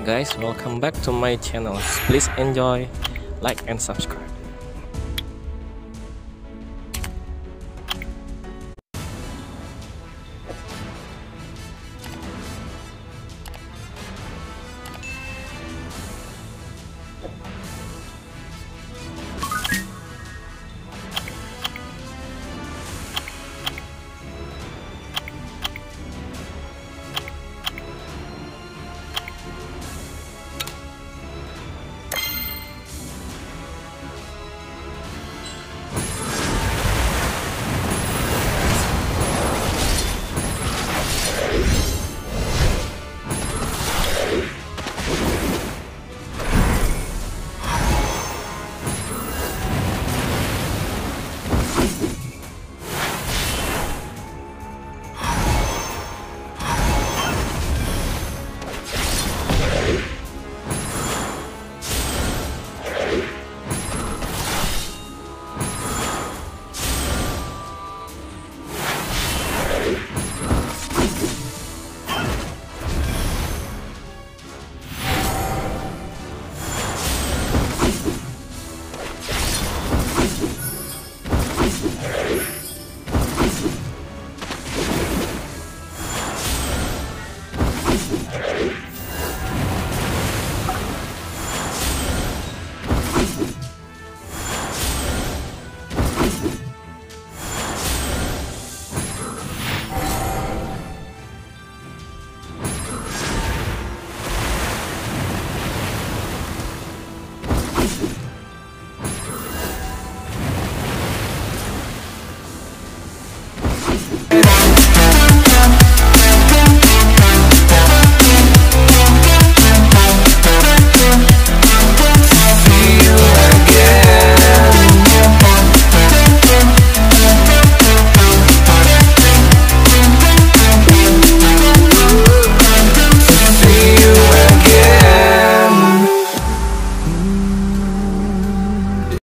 guys, welcome back to my channel. Please enjoy, like and subscribe.